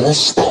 ました。